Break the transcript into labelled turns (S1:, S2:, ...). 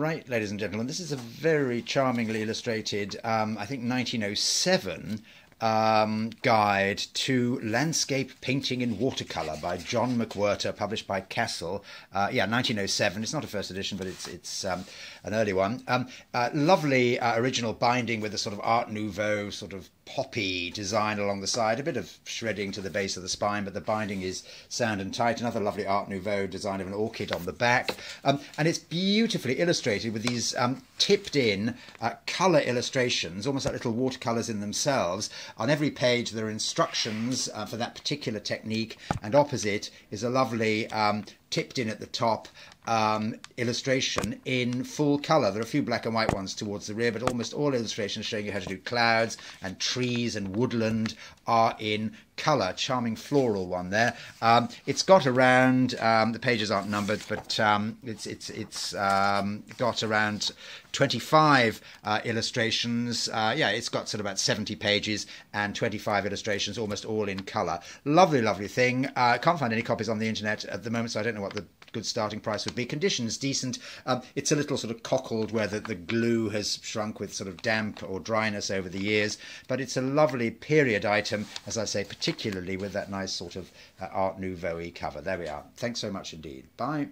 S1: Right, ladies and gentlemen, this is a very charmingly illustrated, um, I think 1907 um, guide to landscape painting in watercolor by John MacWhirter, published by Cassell. Uh, yeah, 1907. It's not a first edition, but it's it's um, an early one. Um, uh, lovely uh, original binding with a sort of Art Nouveau sort of poppy design along the side, a bit of shredding to the base of the spine, but the binding is sound and tight. Another lovely Art Nouveau design of an orchid on the back, um, and it's beautifully illustrated with these um, tipped in uh, colour illustrations, almost like little watercolours in themselves. On every page, there are instructions uh, for that particular technique, and opposite is a lovely um, tipped in at the top um, illustration in full colour. There are a few black and white ones towards the rear, but almost all illustrations showing you how to do clouds and trees and woodland are in colour. Charming floral one there. Um, it's got around um, the pages aren't numbered, but um, it's it's it's um, got around 25 uh, illustrations. Uh, yeah, it's got sort of about 70 pages and 25 illustrations, almost all in colour. Lovely, lovely thing. Uh, can't find any copies on the internet at the moment, so I don't know what the good starting price would be. Conditions decent. Um, it's a little sort of cockled where the, the glue has shrunk with sort of damp or dryness over the years, but it's a lovely period item, as I say, particularly with that nice sort of uh, Art Nouveau cover. There we are. Thanks so much indeed. Bye.